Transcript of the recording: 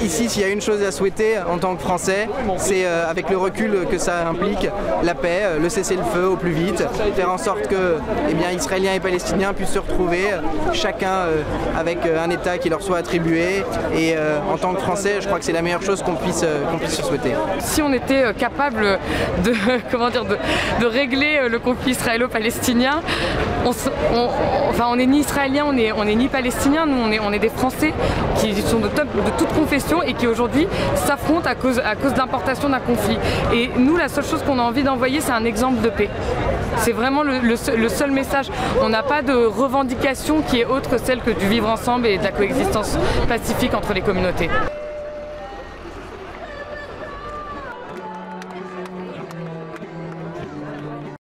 ici, s'il y a une chose à souhaiter en tant que Français, c'est euh, avec le recul que ça implique, la paix, euh, le cessez-le-feu au plus vite, faire en sorte que eh bien, Israéliens et Palestiniens puissent se retrouver, chacun euh, avec un État qui leur soit attribué. Et en tant que Français, je crois que c'est la meilleure chose qu'on puisse, qu'on puisse se souhaiter. Si on était capable de, comment dire, de, régler le conflit israélo-palestinien, on, enfin, on n'est ni israélien, on n'est on ni palestinien, nous on est, on est des Français qui sont de, top, de toute confession et qui aujourd'hui s'affrontent à cause, à d'un conflit. Et nous, la seule chose qu'on a envie d'envoyer, c'est un exemple de paix. C'est vraiment le, seul, message. On n'a pas de revendication qui est autre que celle du vivre ensemble et de la coexistence pacifique entre les communautés.